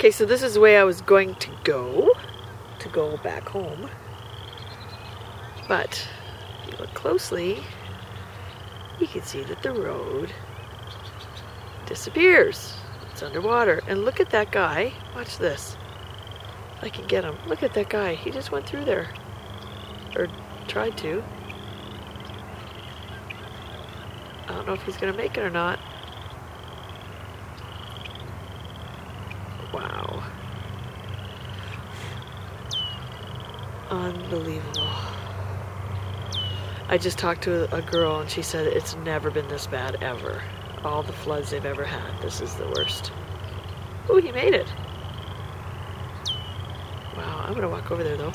Okay, so this is the way I was going to go, to go back home. But if you look closely, you can see that the road disappears. It's underwater. And look at that guy. Watch this. I can get him. Look at that guy. He just went through there. Or tried to. I don't know if he's going to make it or not. Wow. Unbelievable. I just talked to a girl and she said it's never been this bad ever. All the floods they've ever had. This is the worst. Oh, he made it. Wow, I'm gonna walk over there though.